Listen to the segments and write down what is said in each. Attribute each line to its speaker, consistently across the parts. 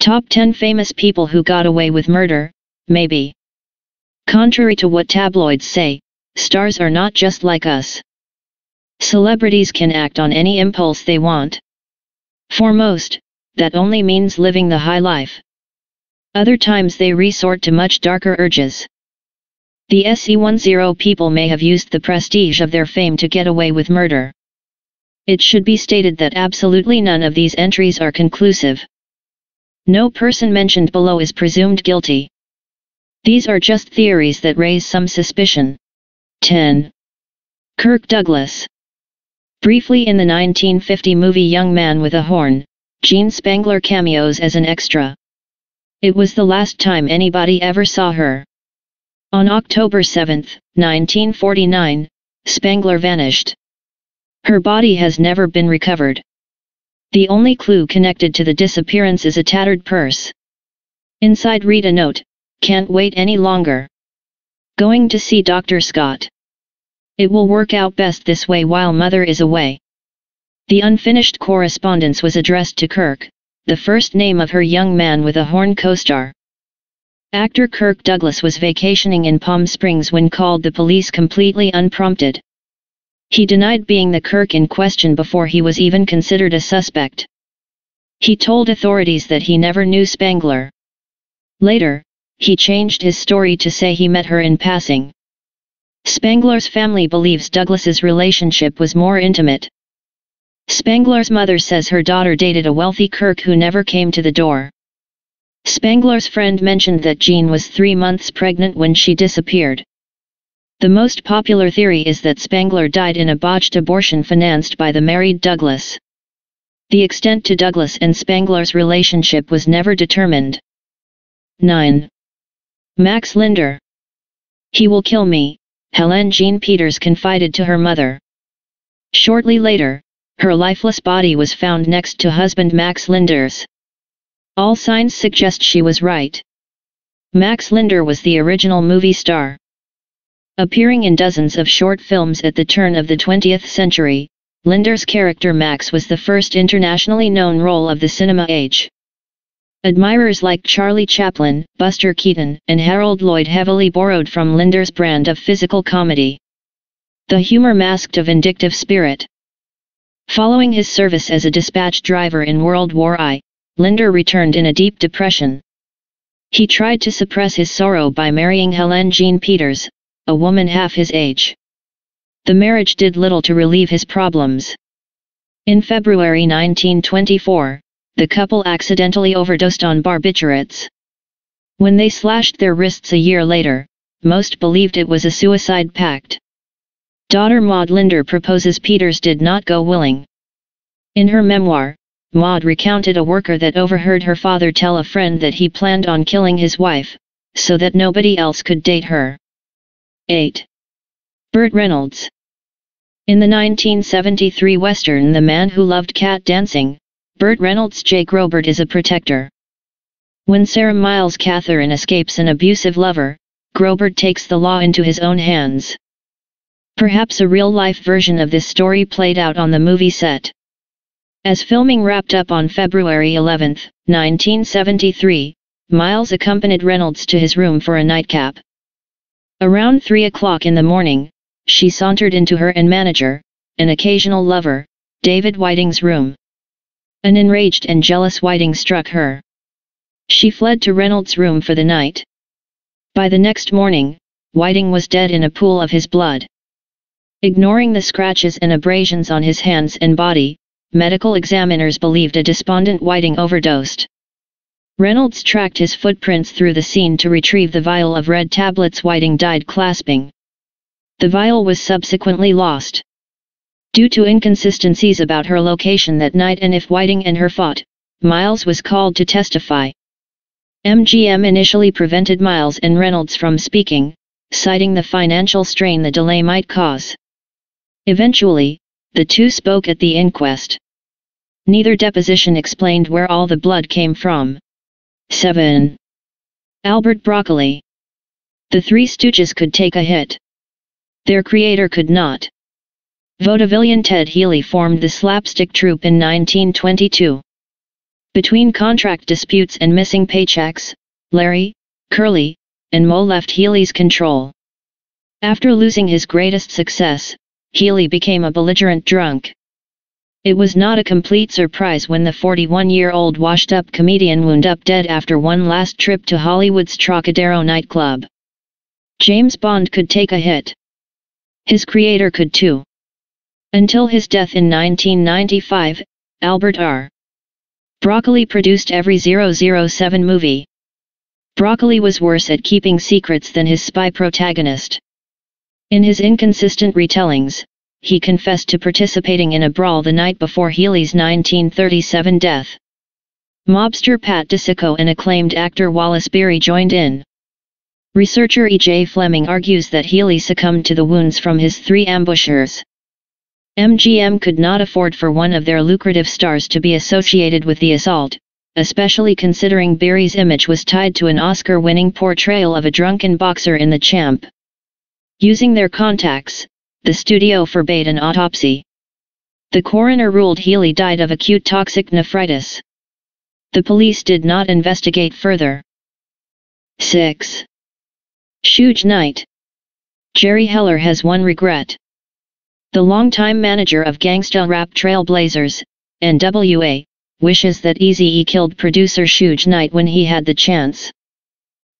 Speaker 1: Top 10 famous people who got away with murder, maybe. Contrary to what tabloids say, stars are not just like us. Celebrities can act on any impulse they want. For most, that only means living the high life. Other times they resort to much darker urges. The SE10 people may have used the prestige of their fame to get away with murder. It should be stated that absolutely none of these entries are conclusive. No person mentioned below is presumed guilty. These are just theories that raise some suspicion. 10. Kirk Douglas Briefly in the 1950 movie Young Man with a Horn, Jean Spangler cameos as an extra. It was the last time anybody ever saw her. On October 7, 1949, Spangler vanished. Her body has never been recovered. The only clue connected to the disappearance is a tattered purse. Inside read a note, can't wait any longer. Going to see Dr. Scott. It will work out best this way while mother is away. The unfinished correspondence was addressed to Kirk, the first name of her young man with a horn co-star. Actor Kirk Douglas was vacationing in Palm Springs when called the police completely unprompted. He denied being the Kirk in question before he was even considered a suspect. He told authorities that he never knew Spangler. Later, he changed his story to say he met her in passing. Spangler's family believes Douglas's relationship was more intimate. Spangler's mother says her daughter dated a wealthy Kirk who never came to the door. Spangler's friend mentioned that Jean was three months pregnant when she disappeared. The most popular theory is that Spangler died in a botched abortion financed by the married Douglas. The extent to Douglas and Spangler's relationship was never determined. 9. Max Linder. He will kill me, Helen Jean Peters confided to her mother. Shortly later, her lifeless body was found next to husband Max Linder's. All signs suggest she was right. Max Linder was the original movie star. Appearing in dozens of short films at the turn of the 20th century, Linder's character Max was the first internationally known role of the cinema age. Admirers like Charlie Chaplin, Buster Keaton, and Harold Lloyd heavily borrowed from Linder's brand of physical comedy. The humor masked a vindictive spirit. Following his service as a dispatch driver in World War I, Linder returned in a deep depression. He tried to suppress his sorrow by marrying Helene Jean Peters, a woman half his age. The marriage did little to relieve his problems. In February 1924, the couple accidentally overdosed on barbiturates. When they slashed their wrists a year later, most believed it was a suicide pact. Daughter Maud Linder proposes Peters did not go willing. In her memoir, Maud recounted a worker that overheard her father tell a friend that he planned on killing his wife, so that nobody else could date her. 8. Burt Reynolds In the 1973 western The Man Who Loved Cat Dancing, Burt Reynolds' Jay Grobart is a protector. When Sarah Miles Catherine escapes an abusive lover, Grobart takes the law into his own hands. Perhaps a real-life version of this story played out on the movie set. As filming wrapped up on February 11, 1973, Miles accompanied Reynolds to his room for a nightcap. Around 3 o'clock in the morning, she sauntered into her and manager, an occasional lover, David Whiting's room. An enraged and jealous Whiting struck her. She fled to Reynolds' room for the night. By the next morning, Whiting was dead in a pool of his blood. Ignoring the scratches and abrasions on his hands and body, medical examiners believed a despondent Whiting overdosed. Reynolds tracked his footprints through the scene to retrieve the vial of red tablets Whiting died clasping. The vial was subsequently lost. Due to inconsistencies about her location that night and if Whiting and her fought, Miles was called to testify. MGM initially prevented Miles and Reynolds from speaking, citing the financial strain the delay might cause. Eventually, the two spoke at the inquest. Neither deposition explained where all the blood came from. 7. Albert Broccoli The Three Stooges could take a hit. Their creator could not. Vaudevillian Ted Healy formed the slapstick troupe in 1922. Between contract disputes and missing paychecks, Larry, Curly, and Moe left Healy's control. After losing his greatest success, Healy became a belligerent drunk. It was not a complete surprise when the 41-year-old washed-up comedian wound up dead after one last trip to Hollywood's Trocadero nightclub. James Bond could take a hit. His creator could too. Until his death in 1995, Albert R. Broccoli produced every 007 movie. Broccoli was worse at keeping secrets than his spy protagonist. In his inconsistent retellings, he confessed to participating in a brawl the night before Healy's 1937 death. Mobster Pat DiCicco and acclaimed actor Wallace Beery joined in. Researcher E.J. Fleming argues that Healy succumbed to the wounds from his three ambushers. MGM could not afford for one of their lucrative stars to be associated with the assault, especially considering Beery's image was tied to an Oscar-winning portrayal of a drunken boxer in The Champ. Using their contacts, the studio forbade an autopsy. The coroner ruled Healy died of acute toxic nephritis. The police did not investigate further. 6. Suge Knight. Jerry Heller has one regret. The longtime manager of gangsta rap Trailblazers, NWA, wishes that Eazy-E killed producer Suge Knight when he had the chance.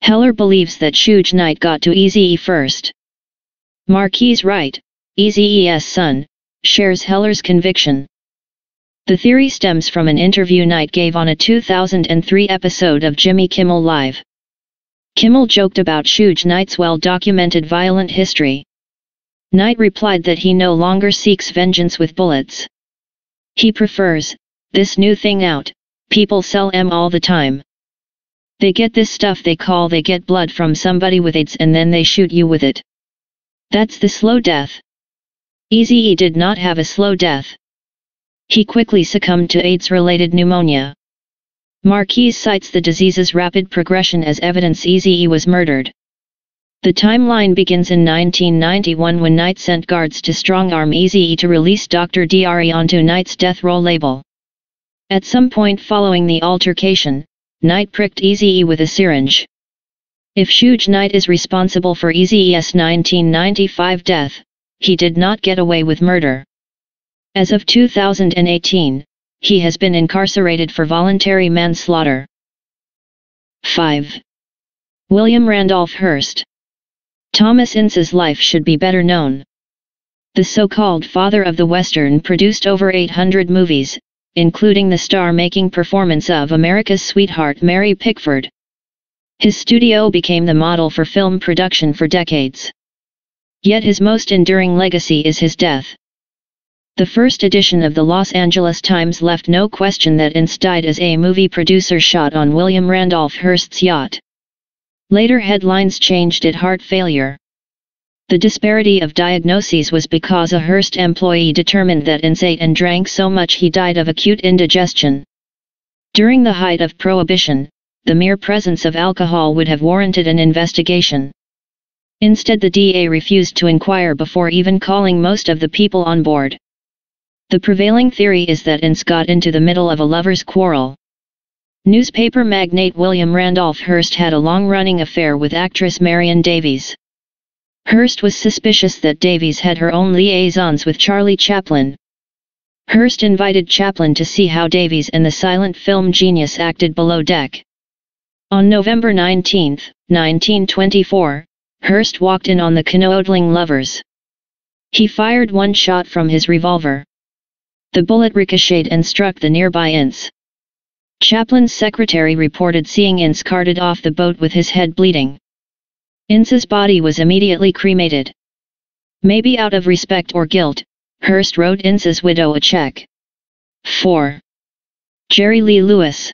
Speaker 1: Heller believes that Suge Knight got to Eazy-E first. Marquis Wright, Eazy-E's son, shares Heller's conviction. The theory stems from an interview Knight gave on a 2003 episode of Jimmy Kimmel Live. Kimmel joked about Suge Knight's well-documented violent history. Knight replied that he no longer seeks vengeance with bullets. He prefers, this new thing out, people sell M all the time. They get this stuff they call they get blood from somebody with AIDS and then they shoot you with it. That's the slow death. Eazy-E did not have a slow death. He quickly succumbed to AIDS-related pneumonia. Marquis cites the disease's rapid progression as evidence Eazy-E was murdered. The timeline begins in 1991 when Knight sent guards to strong-arm Eazy-E to release Dr. Dre onto Knight's death row label. At some point following the altercation, Knight pricked Eazy-E with a syringe. If Suge Knight is responsible for Eazy-E's 1995 death, he did not get away with murder. As of 2018, he has been incarcerated for voluntary manslaughter. 5. William Randolph Hearst Thomas Ince's life should be better known. The so-called father of the Western produced over 800 movies, including the star-making performance of America's sweetheart Mary Pickford. His studio became the model for film production for decades. Yet his most enduring legacy is his death. The first edition of the Los Angeles Times left no question that Ince died as a movie producer shot on William Randolph Hearst's yacht. Later headlines changed it heart failure. The disparity of diagnoses was because a Hearst employee determined that Ince ate and drank so much he died of acute indigestion. During the height of Prohibition, the mere presence of alcohol would have warranted an investigation. Instead the DA refused to inquire before even calling most of the people on board. The prevailing theory is that Ince got into the middle of a lover's quarrel. Newspaper magnate William Randolph Hearst had a long-running affair with actress Marion Davies. Hearst was suspicious that Davies had her own liaisons with Charlie Chaplin. Hearst invited Chaplin to see how Davies and the silent film genius acted below deck. On November 19, 1924, Hearst walked in on the canoodling lovers. He fired one shot from his revolver. The bullet ricocheted and struck the nearby Ince. Chaplin's secretary reported seeing Ince carted off the boat with his head bleeding. Ince's body was immediately cremated. Maybe out of respect or guilt, Hearst wrote Ince's widow a check. 4. Jerry Lee Lewis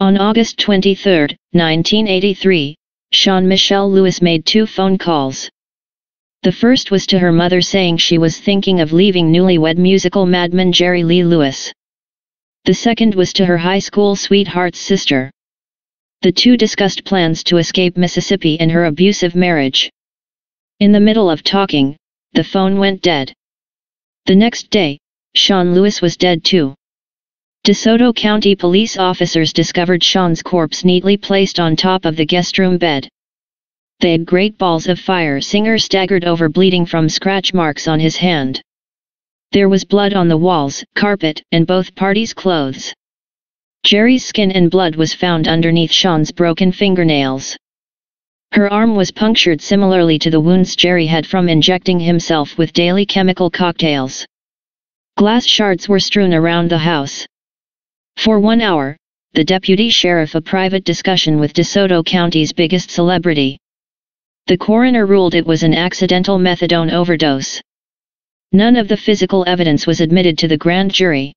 Speaker 1: On August 23, 1983, Shawn Michelle Lewis made two phone calls. The first was to her mother saying she was thinking of leaving newlywed musical madman Jerry Lee Lewis. The second was to her high school sweetheart's sister. The two discussed plans to escape Mississippi and her abusive marriage. In the middle of talking, the phone went dead. The next day, Shawn Lewis was dead too. DeSoto County police officers discovered Shawn's corpse neatly placed on top of the guest room bed. Had great balls of fire. Singer staggered over bleeding from scratch marks on his hand. There was blood on the walls, carpet, and both parties' clothes. Jerry's skin and blood was found underneath Shawn's broken fingernails. Her arm was punctured similarly to the wounds Jerry had from injecting himself with daily chemical cocktails. Glass shards were strewn around the house. For one hour, the deputy sheriff a private discussion with DeSoto County's biggest celebrity. The coroner ruled it was an accidental methadone overdose. None of the physical evidence was admitted to the grand jury.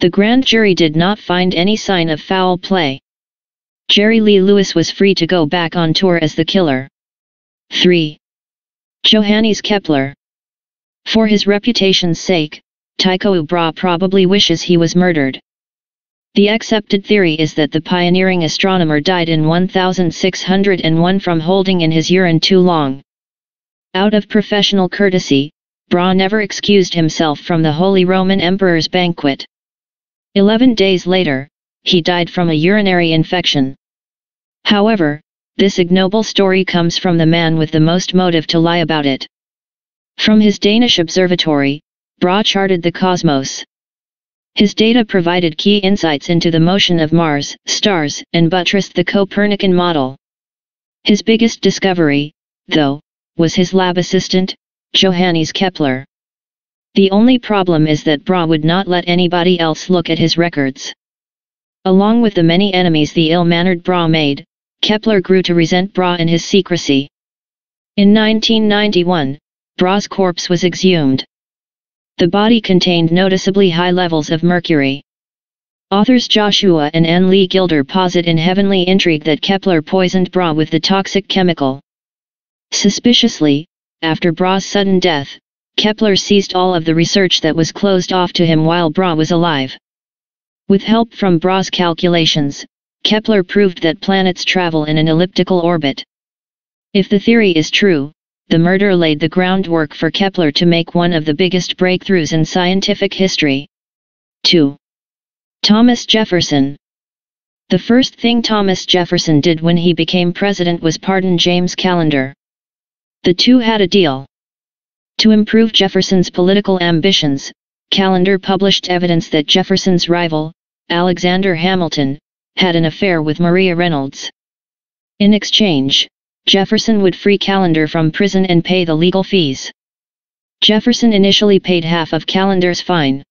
Speaker 1: The grand jury did not find any sign of foul play. Jerry Lee Lewis was free to go back on tour as the killer. 3. Johannes Kepler. For his reputation's sake, Tycho Brahe probably wishes he was murdered. The accepted theory is that the pioneering astronomer died in 1601 from holding in his urine too long. Out of professional courtesy, Brahe never excused himself from the Holy Roman Emperor's banquet. Eleven days later, he died from a urinary infection. However, this ignoble story comes from the man with the most motive to lie about it. From his Danish observatory, Brahe charted the cosmos. His data provided key insights into the motion of Mars, stars, and buttressed the Copernican model. His biggest discovery, though, was his lab assistant, Johannes Kepler. The only problem is that Brahe would not let anybody else look at his records. Along with the many enemies the ill-mannered Brahe made, Kepler grew to resent Brahe and his secrecy. In 1991, Brahe's corpse was exhumed. The body contained noticeably high levels of mercury. Authors Joshua and Anne-Lee Gilder posit in Heavenly Intrigue that Kepler poisoned Brahe with the toxic chemical. Suspiciously, after Brahe's sudden death, Kepler ceased all of the research that was closed off to him while Brahe was alive. With help from Brahe's calculations, Kepler proved that planets travel in an elliptical orbit. If the theory is true, the murder laid the groundwork for Kepler to make one of the biggest breakthroughs in scientific history. 2. Thomas Jefferson The first thing Thomas Jefferson did when he became president was pardon James Callender. The two had a deal. To improve Jefferson's political ambitions, Callender published evidence that Jefferson's rival, Alexander Hamilton, had an affair with Maria Reynolds. In exchange, Jefferson would free Callender from prison and pay the legal fees. Jefferson initially paid half of Callender's fine.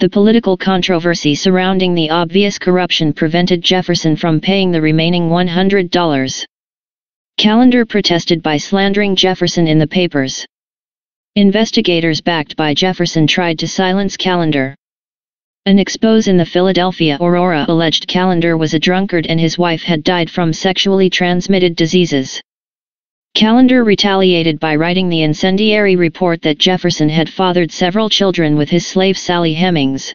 Speaker 1: The political controversy surrounding the obvious corruption prevented Jefferson from paying the remaining $100. Callender protested by slandering Jefferson in the papers. Investigators backed by Jefferson tried to silence Callender. An expose in the Philadelphia Aurora alleged Callender was a drunkard and his wife had died from sexually transmitted diseases. Callender retaliated by writing the incendiary report that Jefferson had fathered several children with his slave Sally Hemings.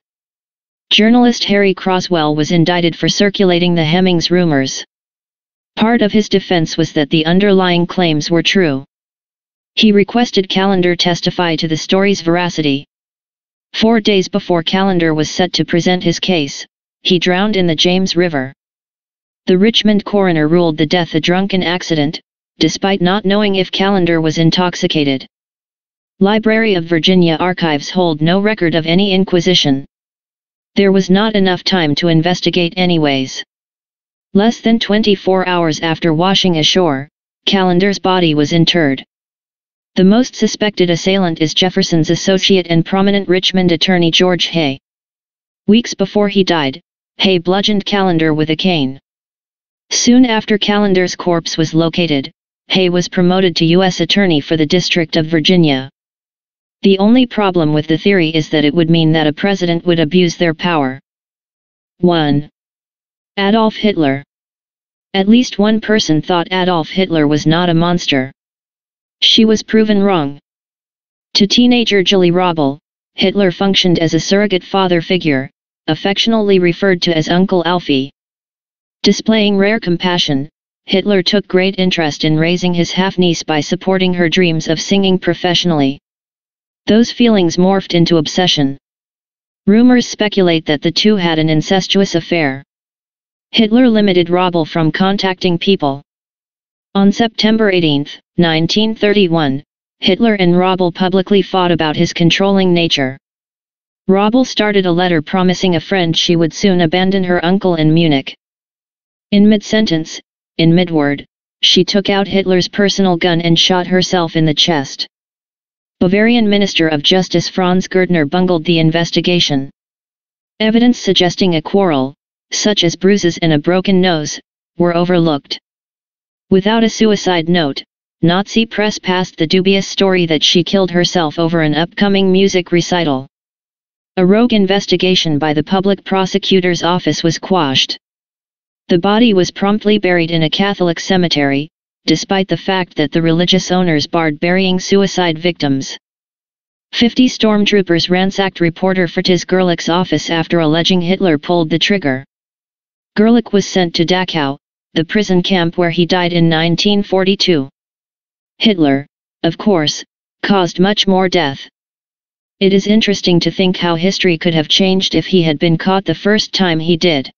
Speaker 1: Journalist Harry Croswell was indicted for circulating the Hemings rumors. Part of his defense was that the underlying claims were true. He requested Callender testify to the story's veracity. Four days before Callender was set to present his case, he drowned in the James River. The Richmond coroner ruled the death a drunken accident, despite not knowing if Callender was intoxicated. Library of Virginia archives hold no record of any inquisition. There was not enough time to investigate anyways. Less than 24 hours after washing ashore, Callender's body was interred. The most suspected assailant is Jefferson's associate and prominent Richmond attorney George Hay. Weeks before he died, Hay bludgeoned Callender with a cane. Soon after Callender's corpse was located, Hay was promoted to U.S. Attorney for the District of Virginia. The only problem with the theory is that it would mean that a president would abuse their power. 1. Adolf Hitler. At least one person thought Adolf Hitler was not a monster. She was proven wrong. To teenager Julie Raubal, Hitler functioned as a surrogate father figure, affectionately referred to as Uncle Alfie. Displaying rare compassion, Hitler took great interest in raising his half-niece by supporting her dreams of singing professionally. Those feelings morphed into obsession. Rumors speculate that the two had an incestuous affair. Hitler limited Raubal from contacting people. On September 18, 1931, Hitler and Raubal publicly fought about his controlling nature. Raubal started a letter promising a friend she would soon abandon her uncle in Munich. In mid-sentence, in mid-word, she took out Hitler's personal gun and shot herself in the chest. Bavarian Minister of Justice Franz Gürtner bungled the investigation. Evidence suggesting a quarrel, such as bruises and a broken nose, were overlooked. Without a suicide note, Nazi press passed the dubious story that she killed herself over an upcoming music recital. A rogue investigation by the public prosecutor's office was quashed. The body was promptly buried in a Catholic cemetery, despite the fact that the religious owners barred burying suicide victims. 50 stormtroopers ransacked reporter Fritz Gerlich's office after alleging Hitler pulled the trigger. Gerlich was sent to Dachau, the prison camp where he died in 1942. Hitler, of course, caused much more death. It is interesting to think how history could have changed if he had been caught the first time he did.